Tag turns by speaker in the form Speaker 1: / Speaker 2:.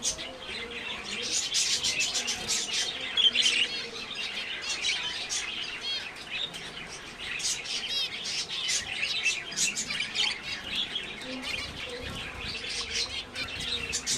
Speaker 1: It's